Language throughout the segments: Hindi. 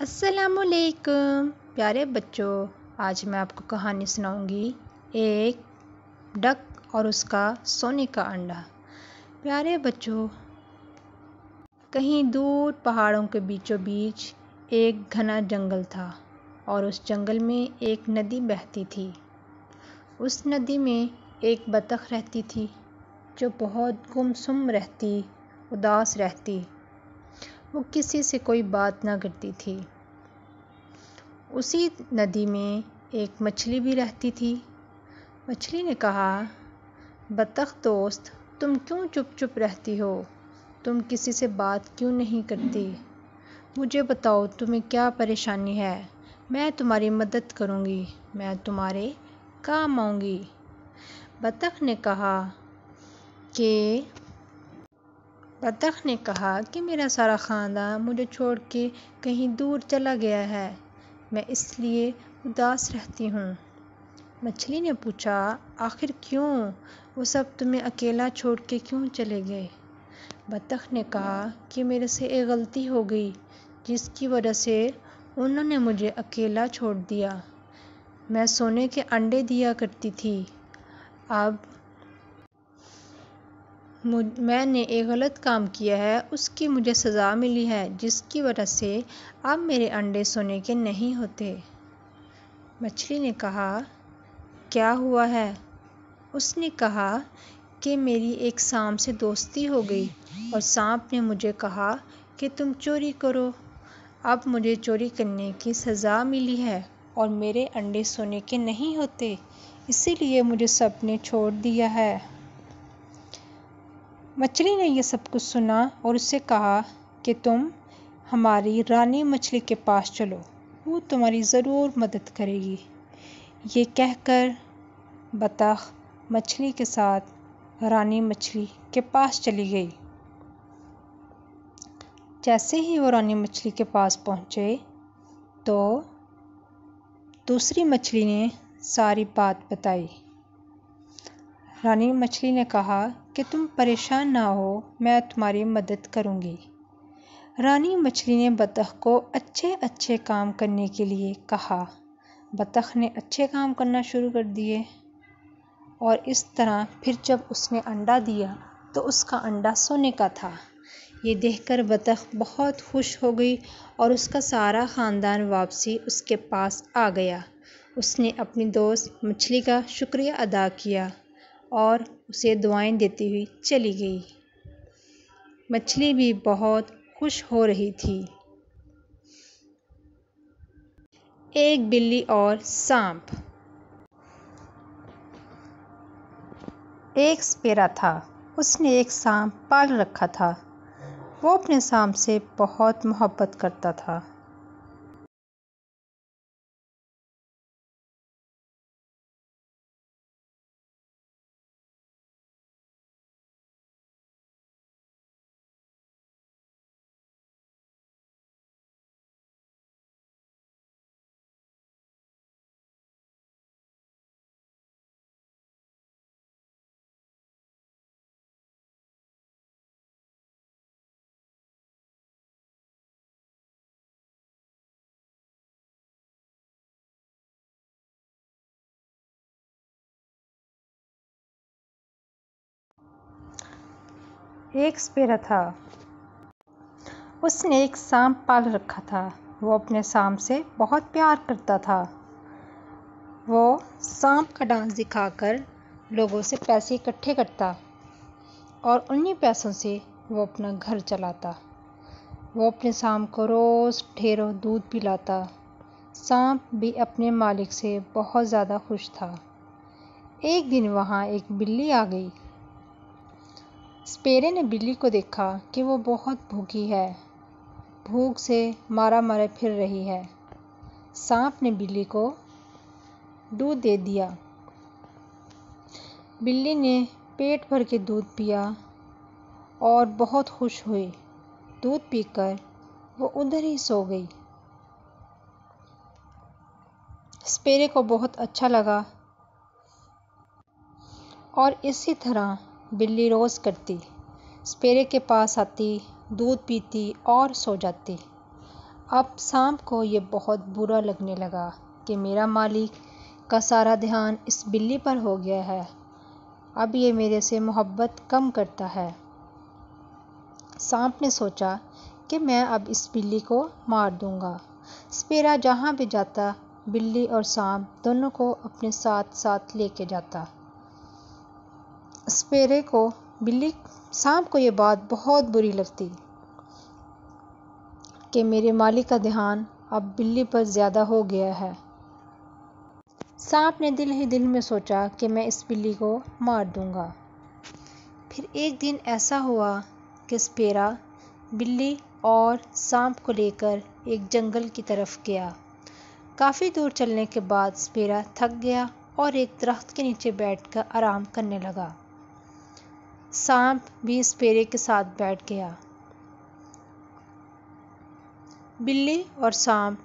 असलकुम प्यारे बच्चों, आज मैं आपको कहानी सुनाऊँगी एक डक और उसका सोने का अंडा। प्यारे बच्चों, कहीं दूर पहाड़ों के बीचों बीच एक घना जंगल था और उस जंगल में एक नदी बहती थी। उस नदी में एक बतख रहती थी जो बहुत गुमसुम रहती, उदास रहती। वो किसी से कोई बात ना करती थी। उसी नदी में एक मछली भी रहती थी। मछली ने कहा बतख दोस्त, तुम क्यों चुप चुप रहती हो? तुम किसी से बात क्यों नहीं करती? मुझे बताओ, तुम्हें क्या परेशानी है? मैं तुम्हारी मदद करूँगी, मैं तुम्हारे काम आऊँगी। बतख ने कहा कि बतख ने कहा, कि मेरा सारा ख़ानदान मुझे छोड़ के कहीं दूर चला गया है। मैं इसलिए उदास रहती हूँ। मछली ने पूछा, आखिर क्यों? वो सब तुम्हें अकेला छोड़ के क्यों चले गए? बतख ने कहा, कि मेरे से एक गलती हो गई, जिसकी वजह से उन्होंने मुझे अकेला छोड़ दिया। मैं सोने के अंडे दिया करती थी। अब मैंने एक गलत काम किया है, उसकी मुझे सज़ा मिली है, जिसकी वजह से अब मेरे अंडे सोने के नहीं होते। मछली ने कहा, क्या हुआ है? उसने कहा कि मेरी एक सांप से दोस्ती हो गई, और सांप ने मुझे कहा कि तुम चोरी करो। अब मुझे चोरी करने की सज़ा मिली है, और मेरे अंडे सोने के नहीं होते, इसीलिए मुझे सबने छोड़ दिया है। मछली ने यह सब कुछ सुना और उससे कहा कि तुम हमारी रानी मछली के पास चलो। वो तुम्हारी ज़रूर मदद करेगी। ये कहकर बतख मछली के साथ रानी मछली के पास चली गई। जैसे ही वो रानी मछली के पास पहुँचे तो दूसरी मछली ने सारी बात बताई। रानी मछली ने कहा कि तुम परेशान ना हो, मैं तुम्हारी मदद करूँगी। रानी मछली ने बतख को अच्छे अच्छे काम करने के लिए कहा। बतख ने अच्छे काम करना शुरू कर दिए। और इस तरह फिर जब उसने अंडा दिया तो उसका अंडा सोने का था। ये देखकर बतख बहुत खुश हो गई और उसका सारा ख़ानदान वापसी उसके पास आ गया। उसने अपनी दोस्त मछली का शुक्रिया अदा किया। और उसे दुआएँ देती हुई चली गई। मछली भी बहुत खुश हो रही थी। एक बिल्ली और सांप। एक स्पेरा था। उसने एक सांप पाल रखा था। वो अपने सांप से बहुत मोहब्बत करता था। एक स्पेरा था। उसने एक सांप पाल रखा था। वो अपने सांप से बहुत प्यार करता था। वो सांप का डांस दिखाकर लोगों से पैसे इकट्ठे करता और उन्हीं पैसों से वो अपना घर चलाता। वो अपने सांप को रोज़ ढेरों दूध पिलाता। सांप भी अपने मालिक से बहुत ज़्यादा खुश था। एक दिन वहाँ एक बिल्ली आ गई। स्पेरे ने बिल्ली को देखा कि वो बहुत भूखी है। भूख से मारा मारे फिर रही है। सांप ने बिल्ली को दूध दे दिया। बिल्ली ने पेट भर के दूध पिया और बहुत खुश हुई। दूध पीकर वो उधर ही सो गई। स्पेरे को बहुत अच्छा लगा और इसी तरह बिल्ली रोज़ करती स्पेरे के पास आती, दूध पीती और सो जाती। अब सांप को ये बहुत बुरा लगने लगा कि मेरा मालिक का सारा ध्यान इस बिल्ली पर हो गया है। अब ये मेरे से मोहब्बत कम करता है। सांप ने सोचा कि मैं अब इस बिल्ली को मार दूँगा। स्पेरा जहाँ भी जाता, बिल्ली और सांप दोनों को अपने साथ साथ लेके जाता। स्पेरे को बिल्ली सांप को ये बात बहुत बुरी लगती कि मेरे मालिक का ध्यान अब बिल्ली पर ज़्यादा हो गया है। सांप ने दिल ही दिल में सोचा कि मैं इस बिल्ली को मार दूँगा। फिर एक दिन ऐसा हुआ कि स्पेरा बिल्ली और सांप को लेकर एक जंगल की तरफ़ गया। काफ़ी दूर चलने के बाद स्पेरा थक गया और एक दरख्त के नीचे बैठकर आराम करने लगा। सांप भी स्पेरे के साथ बैठ गया। बिल्ली और सांप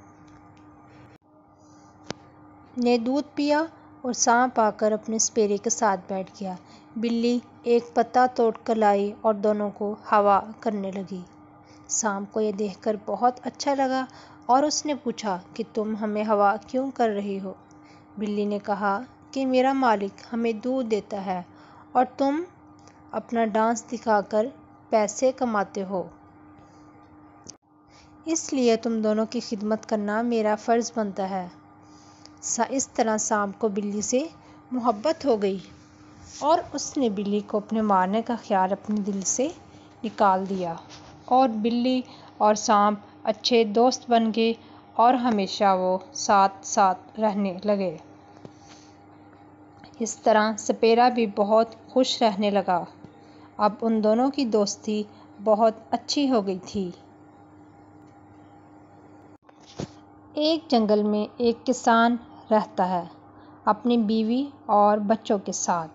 ने दूध पिया और सांप आकर अपने स्पेरे के साथ बैठ गया। बिल्ली एक पत्ता तोड़ कर लाई और दोनों को हवा करने लगी। सांप को यह देखकर बहुत अच्छा लगा और उसने पूछा कि तुम हमें हवा क्यों कर रही हो? बिल्ली ने कहा कि मेरा मालिक हमें दूध देता है और तुम अपना डांस दिखाकर पैसे कमाते हो। इसलिए तुम दोनों की खिदमत करना मेरा फ़र्ज़ बनता है। इस तरह शाम को बिल्ली से मोहब्बत हो गई और उसने बिल्ली को अपने मारने का ख्याल अपने दिल से निकाल दिया और बिल्ली और सांप अच्छे दोस्त बन गए और हमेशा वो साथ साथ रहने लगे। इस तरह सपेरा भी बहुत खुश रहने लगा। अब उन दोनों की दोस्ती बहुत अच्छी हो गई थी। एक जंगल में एक किसान रहता है अपनी बीवी और बच्चों के साथ।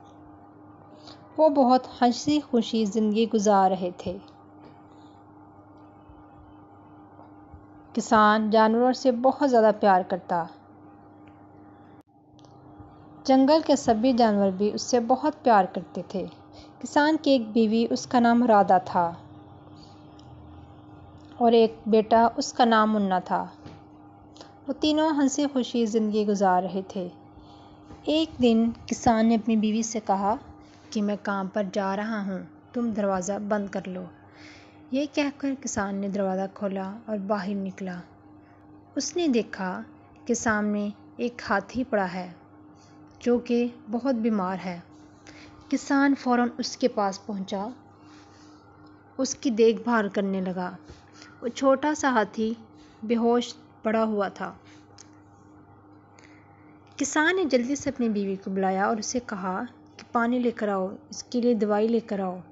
वो बहुत हँसी खुशी ज़िंदगी गुजार रहे थे। किसान जानवरों से बहुत ज़्यादा प्यार करता। जंगल के सभी जानवर भी उससे बहुत प्यार करते थे। किसान की एक बीवी, उसका नाम राधा था। और एक बेटा, उसका नाम मुन्ना था। वो तीनों हँसी खुशी ज़िंदगी गुजार रहे थे। एक दिन किसान ने अपनी बीवी से कहा कि, मैं काम पर जा रहा हूँ, तुम दरवाज़ा बंद कर लो। ये कहकर किसान ने दरवाज़ा खोला और बाहर निकला। उसने देखा कि सामने एक हाथी पड़ा है, जो कि बहुत बीमार है। किसान फ़ौरन उसके पास पहुँचा, उसकी देखभाल करने लगा। वो छोटा सा हाथी बेहोश पड़ा हुआ था। किसान ने जल्दी से अपनी बीवी को बुलाया और उसे कहा कि पानी लेकर आओ इसके लिए दवाई लेकर आओ।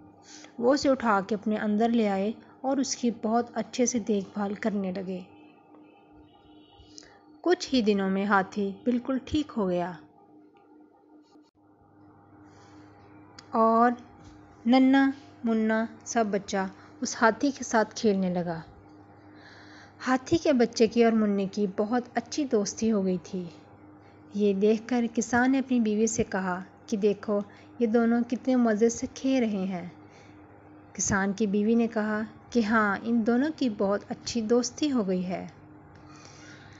वो उसे उठा के अपने अंदर ले आए और उसकी बहुत अच्छे से देखभाल करने लगे। कुछ ही दिनों में हाथी बिल्कुल ठीक हो गया। और नन्ना, मुन्ना सब बच्चा उस हाथी के साथ खेलने लगा। हाथी के बच्चे की और मुन्ने की बहुत अच्छी दोस्ती हो गई थी। ये देखकर किसान ने अपनी बीवी से कहा कि देखो, ये दोनों कितने मज़े से खेल रहे हैं। किसान की बीवी ने कहा कि हाँ इन दोनों की बहुत अच्छी दोस्ती हो गई है।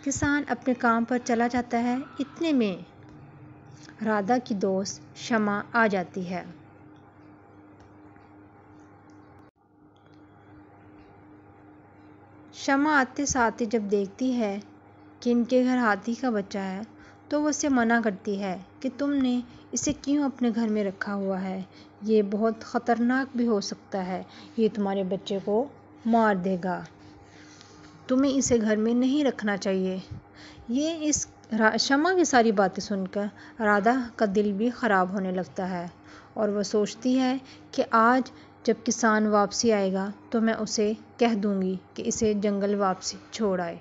किसान अपने काम पर चला जाता है इतने में। राधा की दोस्त शमा आ जाती है। शमा आते साथ जब देखती है कि इनके घर हाथी का बच्चा है तो वो उसे मना करती है कि तुमने इसे क्यों अपने घर में रखा हुआ है? ये बहुत ख़तरनाक भी हो सकता है। ये तुम्हारे बच्चे को मार देगा। तुम्हें इसे घर में नहीं रखना चाहिए। ये इस शमा की सारी बातें सुनकर राधा का दिल भी ख़राब होने लगता है और वह सोचती है कि आज जब किसान वापसी आएगा तो मैं उसे कह दूँगी कि इसे जंगल वापसी छोड़ आए।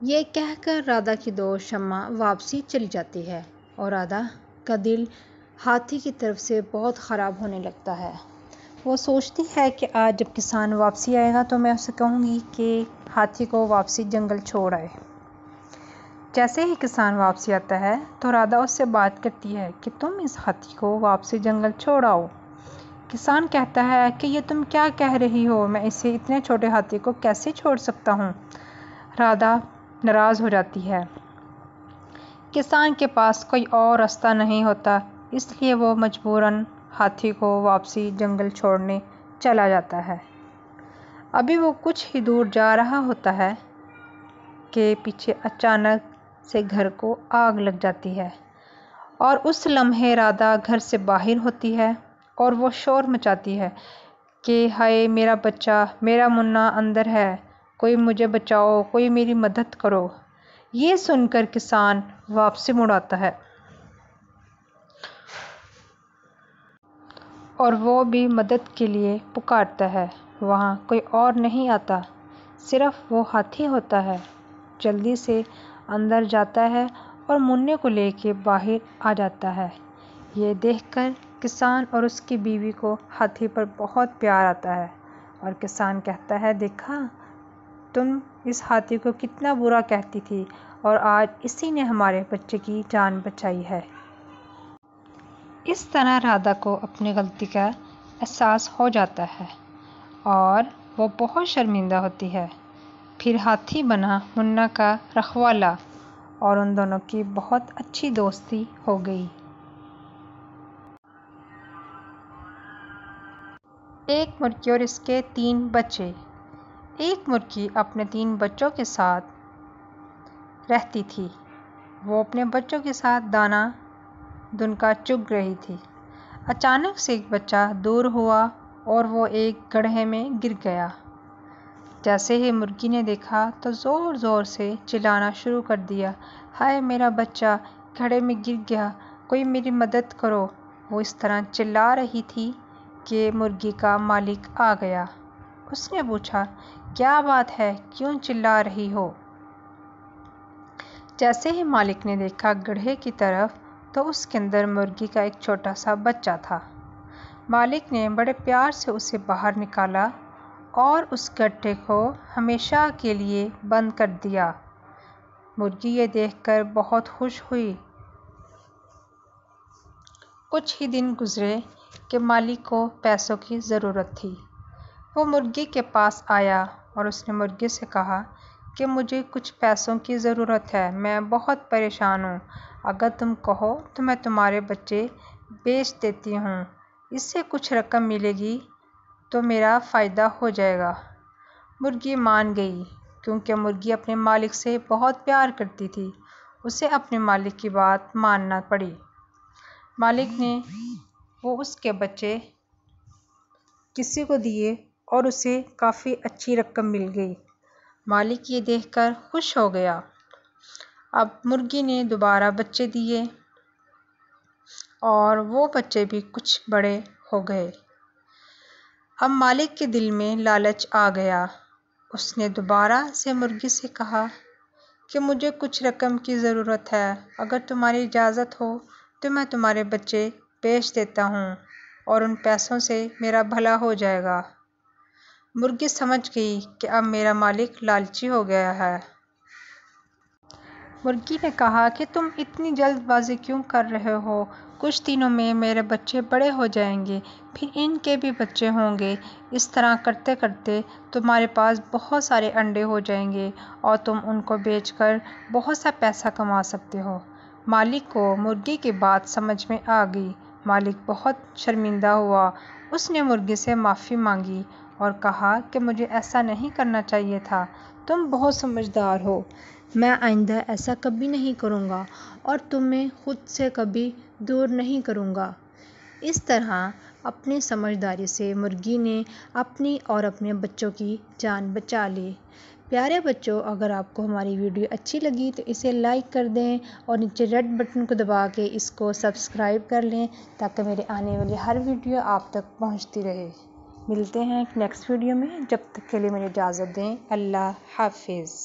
ये कहकर राधा की दोस्त शम्मा वापसी चली जाती है और राधा का दिल हाथी की तरफ़ से बहुत ख़राब होने लगता है। वो सोचती है कि आज जब किसान वापसी आएगा तो मैं उसे कहूँगी कि हाथी को वापसी जंगल छोड़ आए। जैसे ही किसान वापसी आता है तो राधा उससे बात करती है कि तुम इस हाथी को वापसी जंगल छोड़ आओ। किसान कहता है कि ये तुम क्या कह रही हो? मैं इसे इतने छोटे हाथी को कैसे छोड़ सकता हूँ? राधा नाराज़ हो जाती है। किसान के पास कोई और रास्ता नहीं होता। इसलिए वो मजबूरन हाथी को वापसी जंगल छोड़ने चला जाता है। अभी वो कुछ ही दूर जा रहा होता है कि पीछे अचानक से घर को आग लग जाती है और उस लम्हे राधा घर से बाहर होती है। और वो शोर मचाती है कि हाय, मेरा बच्चा, मेरा मुन्ना अंदर है। कोई मुझे बचाओ, कोई मेरी मदद करो। ये सुनकर किसान वापसी मुड़ाता है। और वो भी मदद के लिए पुकारता है। वहाँ कोई और नहीं आता। सिर्फ़ वो हाथी होता है। जल्दी से अंदर जाता है और मुन्ने को लेके बाहर आ जाता है। ये देखकर किसान और उसकी बीवी को हाथी पर बहुत प्यार आता है और किसान कहता है, देखा, तुम इस हाथी को कितना बुरा कहती थी और आज इसी ने हमारे बच्चे की जान बचाई है। इस तरह राधा को अपनी गलती का एहसास हो जाता है और वो बहुत शर्मिंदा होती है। फिर हाथी बना मुन्ना का रखवाला और उन दोनों की बहुत अच्छी दोस्ती हो गई। एक मुर्गी और इसके तीन बच्चे। एक मुर्गी अपने तीन बच्चों के साथ रहती थी। वो अपने बच्चों के साथ दाना दुनका चुग रही थी। अचानक से एक बच्चा दूर हुआ और वो एक गड्ढे में गिर गया। जैसे ही मुर्गी ने देखा तो ज़ोर ज़ोर से चिल्लाना शुरू कर दिया। हाय मेरा बच्चा घड़े में गिर गया, कोई मेरी मदद करो। वो इस तरह चिल्ला रही थी कि मुर्गी का मालिक आ गया। उसने पूछा, क्या बात है? क्यों चिल्ला रही हो? जैसे ही मालिक ने देखा गड्ढे की तरफ़ तो उसके अंदर मुर्गी का एक छोटा सा बच्चा था। मालिक ने बड़े प्यार से उसे बाहर निकाला और उस गड्ढे को हमेशा के लिए बंद कर दिया। मुर्गी ये देखकर बहुत खुश हुई। कुछ ही दिन गुजरे कि मालिक को पैसों की ज़रूरत थी। वो मुर्गी के पास आया और उसने मुर्गी से कहा कि मुझे कुछ पैसों की ज़रूरत है, मैं बहुत परेशान हूँ। अगर तुम कहो तो मैं तुम्हारे बच्चे बेच देती हूँ। इससे कुछ रकम मिलेगी तो मेरा फ़ायदा हो जाएगा। मुर्गी मान गई, क्योंकि मुर्गी अपने मालिक से बहुत प्यार करती थी। उसे अपने मालिक की बात मानना पड़ी। मालिक ने वो उसके बच्चे किसी को दिए और उसे काफ़ी अच्छी रकम मिल गई। मालिक ये देखकर खुश हो गया। अब मुर्गी ने दोबारा बच्चे दिए और वो बच्चे भी कुछ बड़े हो गए। अब मालिक के दिल में लालच आ गया। उसने दोबारा से मुर्गी से कहा कि मुझे कुछ रकम की ज़रूरत है। अगर तुम्हारी इजाज़त हो तो मैं तुम्हारे बच्चे बेच देता हूँ और उन पैसों से मेरा भला हो जाएगा। मुर्गी समझ गई कि अब मेरा मालिक लालची हो गया है। मुर्गी ने कहा कि तुम इतनी जल्दबाजी क्यों कर रहे हो? कुछ दिनों में मेरे बच्चे बड़े हो जाएँगे, फिर इनके भी बच्चे होंगे। इस तरह करते करते तुम्हारे पास बहुत सारे अंडे हो जाएँगे और तुम उनको बेचकर बहुत सा पैसा कमा सकते हो। मालिक को मुर्गी की बात समझ में आ गई। मालिक बहुत शर्मिंदा हुआ। उसने मुर्गी से माफ़ी मांगी और कहा कि मुझे ऐसा नहीं करना चाहिए था। तुम बहुत समझदार हो। मैं आइंदा ऐसा कभी नहीं करूँगा और तुम्हें खुद से कभी दूर नहीं करूँगा। इस तरह अपनी समझदारी से मुर्गी ने अपनी और अपने बच्चों की जान बचा ली। प्यारे बच्चों, अगर आपको हमारी वीडियो अच्छी लगी तो इसे लाइक कर दें और नीचे रेड बटन को दबा के इसको सब्सक्राइब कर लें ताकि मेरे आने वाली हर वीडियो आप तक पहुँचती रहे। मिलते हैं नेक्स्ट वीडियो में। जब तक के लिए मुझे इजाज़त दें। अल्लाह हाफिज़।